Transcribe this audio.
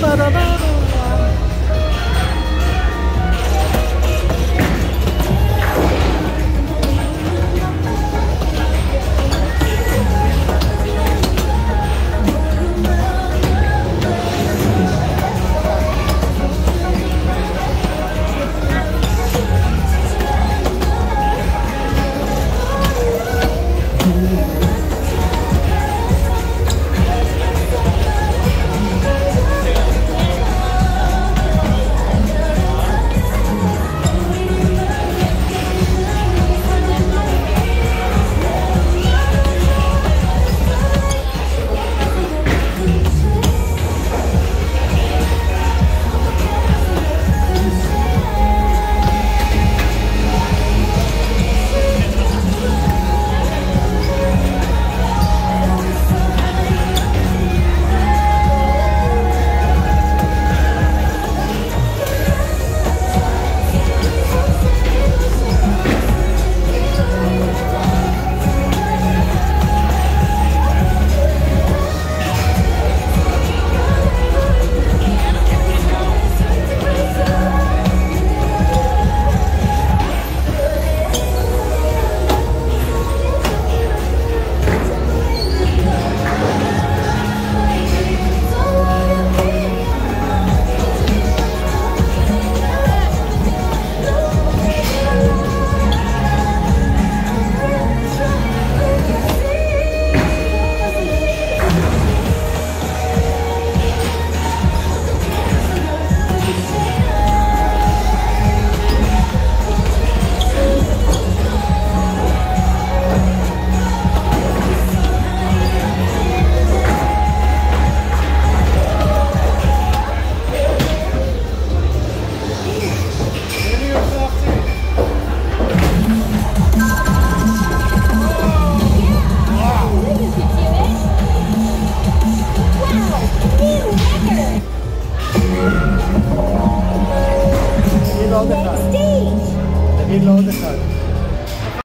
ババババ Ele lá onde está.